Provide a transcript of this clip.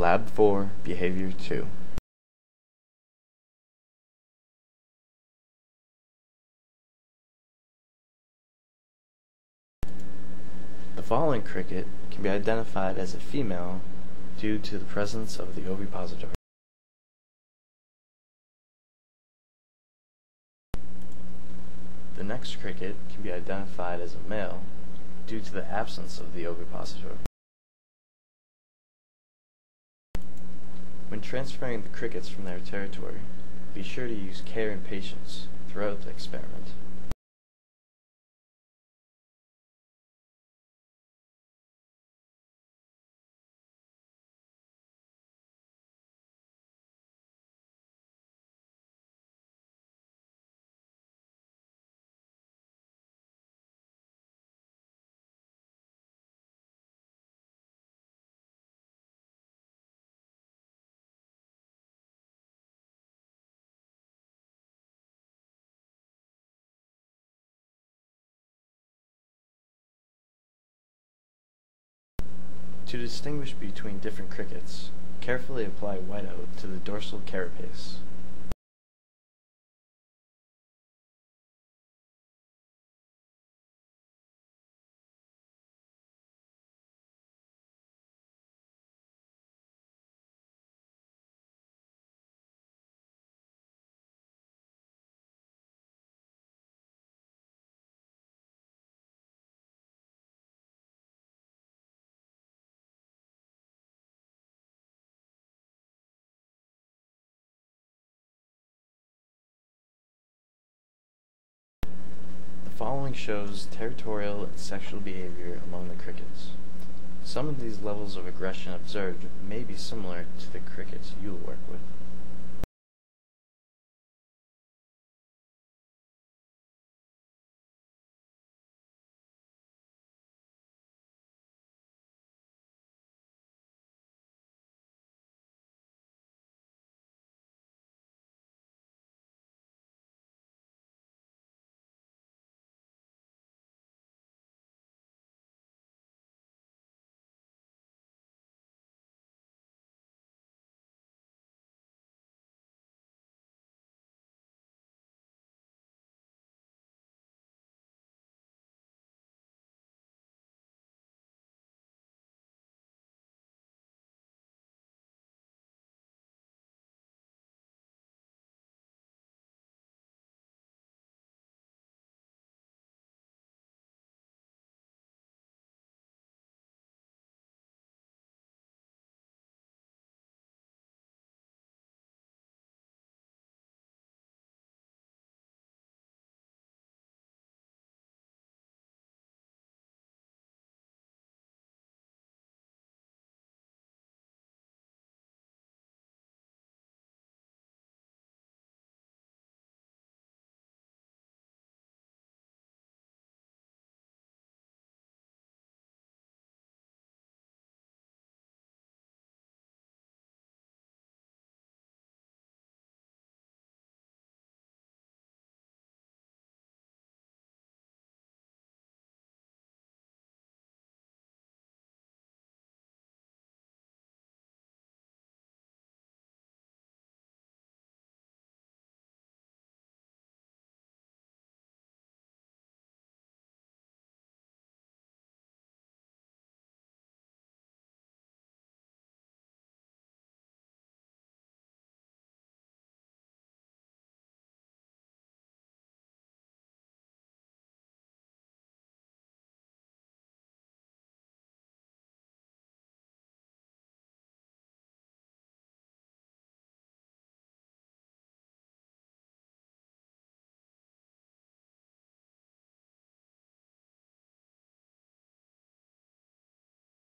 Lab 4, Behavior 2. The following cricket can be identified as a female due to the presence of the ovipositor. The next cricket can be identified as a male due to the absence of the ovipositor. When transferring the crickets from their territory, be sure to use care and patience throughout the experiment. To distinguish between different crickets, carefully apply white whiteout to the dorsal carapace. Following shows territorial and sexual behavior among the crickets. Some of these levels of aggression observed may be similar to the crickets you will work with.